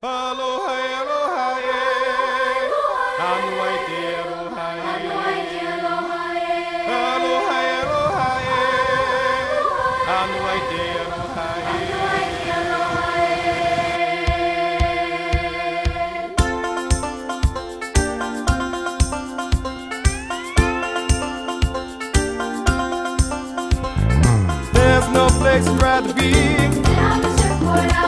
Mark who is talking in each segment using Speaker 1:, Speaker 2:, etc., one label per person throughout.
Speaker 1: Aloha, aloha, Anuai te aloha, Aloha, aloha, Anuai te aloha, There's no place I'd rather be.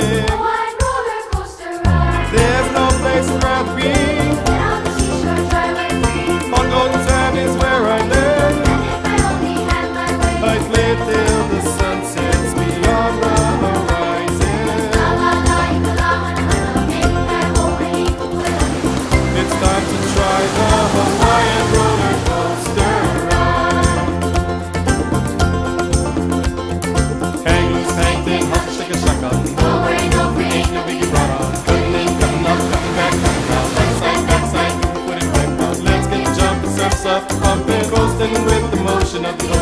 Speaker 1: up.